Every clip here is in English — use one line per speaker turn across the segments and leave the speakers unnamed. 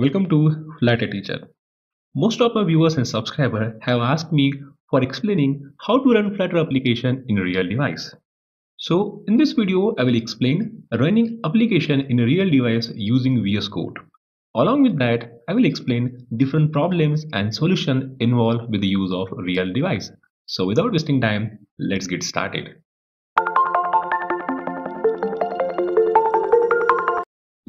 Welcome to Flutter Teacher. Most of my viewers and subscribers have asked me for explaining how to run Flutter application in a real device. So in this video, I will explain running application in a real device using VS Code. Along with that, I will explain different problems and solutions involved with the use of real device. So without wasting time, let's get started.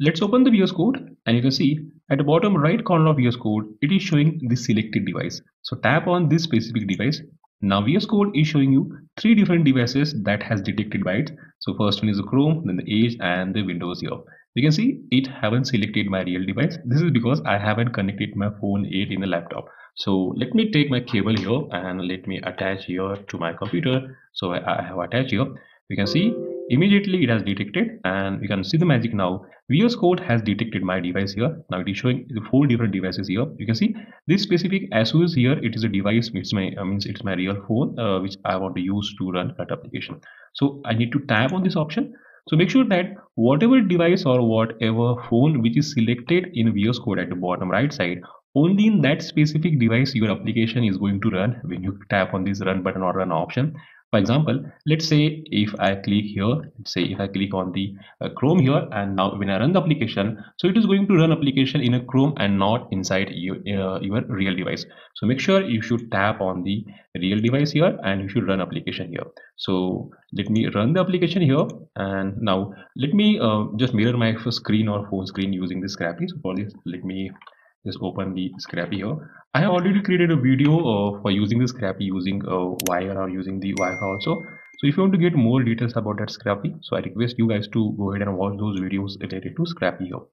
Let's open the VS Code and you can see at the bottom right corner of VS Code, it is showing the selected device. So tap on this specific device. Now VS Code is showing you three different devices that has detected by it. So first one is the Chrome, then the Edge and the Windows here. You can see it haven't selected my real device. This is because I haven't connected my phone 8 in the laptop. So let me take my cable here and let me attach here to my computer. So I have attached here. You can see immediately it has detected and we can see the magic now. VS Code has detected my device here. Now it is showing the four different devices here. You can see this specific ASUS here it is a device. Which my uh, means it's my real phone uh, which I want to use to run that application. So I need to tap on this option. So make sure that whatever device or whatever phone which is selected in VS Code at the bottom right side only in that specific device your application is going to run when you tap on this run button or run option for example let's say if i click here let's say if i click on the uh, chrome here and now when i run the application so it is going to run application in a chrome and not inside your, uh, your real device. So make sure you should tap on the real device here and you should run application here. So let me run the application here and now let me uh, just mirror my screen or phone screen using this scrcpy so for this let me just open the scrcpy here. I have already created a video uh, for using the scrcpy using uh, wire or using the wi-fi also. So if you want to get more details about that scrcpy so i request you guys to go ahead and watch those videos related to scrcpy here.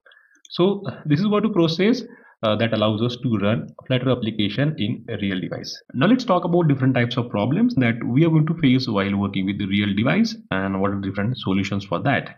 So this is what to process uh, that allows us to run flutter application in a real device. Now let's talk about different types of problems that we are going to face while working with the real device and what are different solutions for that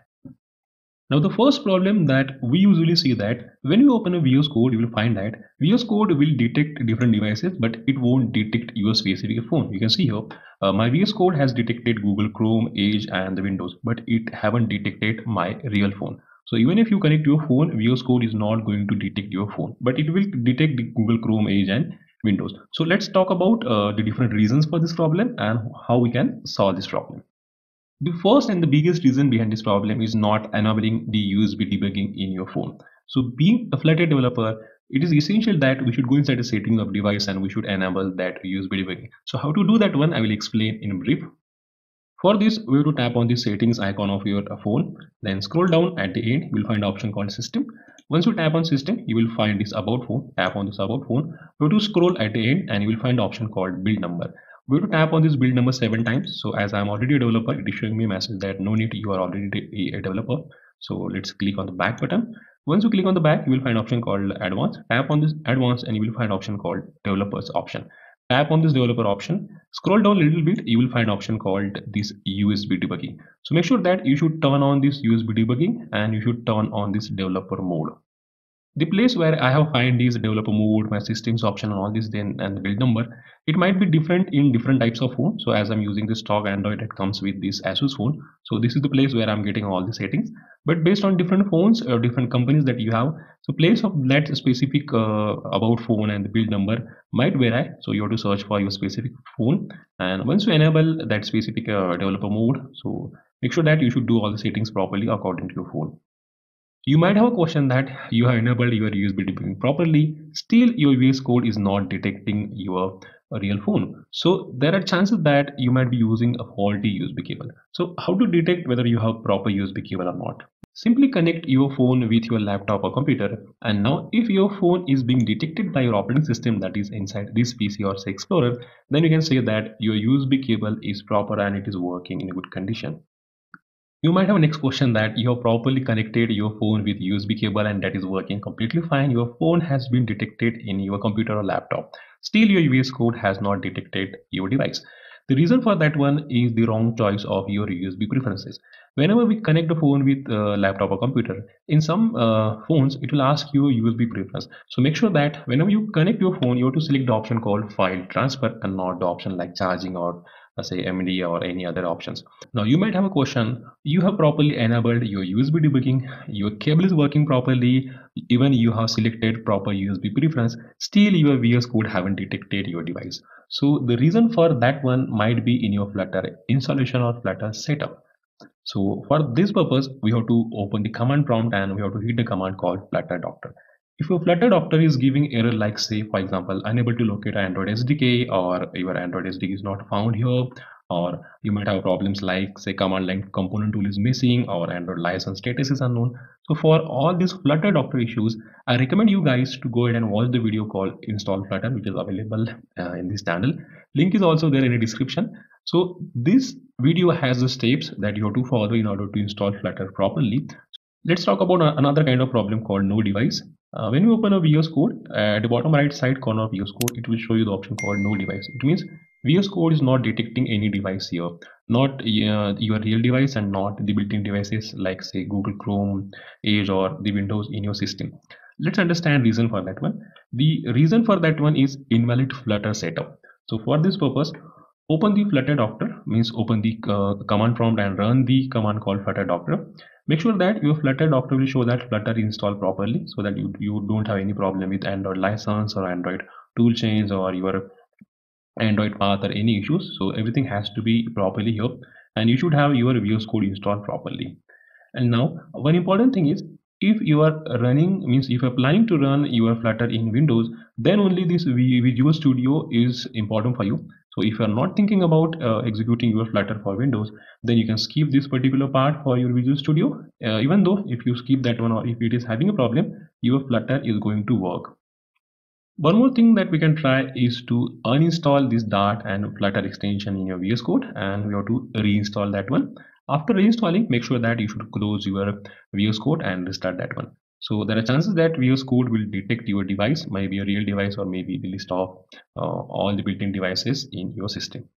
now the first problem that we usually see that when you open a VS Code, you will find that VS Code will detect different devices, but it won't detect your specific phone. You can see here, uh, my VS Code has detected Google Chrome, Edge, and the Windows, but it haven't detected my real phone. So even if you connect your phone, VS Code is not going to detect your phone, but it will detect the Google Chrome, Edge, and Windows. So let's talk about uh, the different reasons for this problem and how we can solve this problem. The first and the biggest reason behind this problem is not enabling the USB debugging in your phone. So being a Flutter developer, it is essential that we should go inside the settings of device and we should enable that USB debugging. So how to do that one, I will explain in brief. For this, we have to tap on the settings icon of your phone, then scroll down at the end, you will find option called system. Once you tap on system, you will find this about phone, tap on this about phone, go to scroll at the end and you will find option called build number we have to tap on this build number seven times. So as i'm already a developer it is showing me a message that no need you are already a developer. So let's click on the back button. Once you click on the back you will find option called advanced. Tap on this advanced and you will find option called developers option. Tap on this developer option. Scroll down a little bit you will find option called this usb debugging. So make sure that you should turn on this usb debugging and you should turn on this developer mode the place where I have find is developer mode, my systems option and all this then and the build number. It might be different in different types of phone. So as I'm using the stock Android that comes with this Asus phone. So this is the place where I'm getting all the settings. But based on different phones or different companies that you have, so place of that specific uh, about phone and the build number might vary. So you have to search for your specific phone. And once you enable that specific uh, developer mode, so make sure that you should do all the settings properly according to your phone. You might have a question that you have enabled your USB debugging properly, still your VS Code is not detecting your real phone. So there are chances that you might be using a faulty USB cable. So how to detect whether you have proper USB cable or not? Simply connect your phone with your laptop or computer and now if your phone is being detected by your operating system that is inside this PC or say Explorer then you can say that your USB cable is proper and it is working in a good condition. You might have a next question that you have properly connected your phone with USB cable and that is working completely fine. Your phone has been detected in your computer or laptop. Still your VS Code has not detected your device. The reason for that one is the wrong choice of your USB preferences. Whenever we connect the phone with a laptop or computer, in some uh, phones, it will ask you USB preference. So make sure that whenever you connect your phone, you have to select the option called file transfer and not the option like charging or uh, say MD or any other options. Now you might have a question, you have properly enabled your USB debugging, your cable is working properly, even you have selected proper USB preference, still your VS Code haven't detected your device. So the reason for that one might be in your Flutter installation or Flutter setup. So for this purpose, we have to open the command prompt and we have to hit the command called Flutter Doctor. If your Flutter Doctor is giving error like say, for example, unable to locate Android SDK or your Android SDK is not found here, or you might have problems like say command line component tool is missing or Android license status is unknown. So for all these Flutter Doctor issues, I recommend you guys to go ahead and watch the video called Install Flutter, which is available uh, in this channel. Link is also there in the description. So this video has the steps that you have to follow in order to install Flutter properly. Let's talk about another kind of problem called no device. Uh, when you open a VS Code, uh, at the bottom right side corner of VS Code, it will show you the option called no device. It means VS Code is not detecting any device here, not uh, your real device and not the built-in devices like say Google Chrome, Edge or the Windows in your system. Let's understand reason for that one. The reason for that one is invalid Flutter setup. So for this purpose, open the flutter doctor means open the uh, command prompt and run the command called flutter doctor make sure that your flutter doctor will show that flutter installed properly so that you, you don't have any problem with android license or android tool chains or your android path or any issues. So everything has to be properly here and you should have your VS code installed properly. And now one important thing is if you are running means if you're planning to run your flutter in windows then only this visual studio is important for you so if you are not thinking about uh, executing your Flutter for Windows, then you can skip this particular part for your Visual Studio. Uh, even though if you skip that one or if it is having a problem, your Flutter is going to work. One more thing that we can try is to uninstall this Dart and Flutter extension in your VS Code and we have to reinstall that one. After reinstalling, make sure that you should close your VS Code and restart that one. So there are chances that VS Code will detect your device, maybe a real device or maybe the list of uh, all the built-in devices in your system.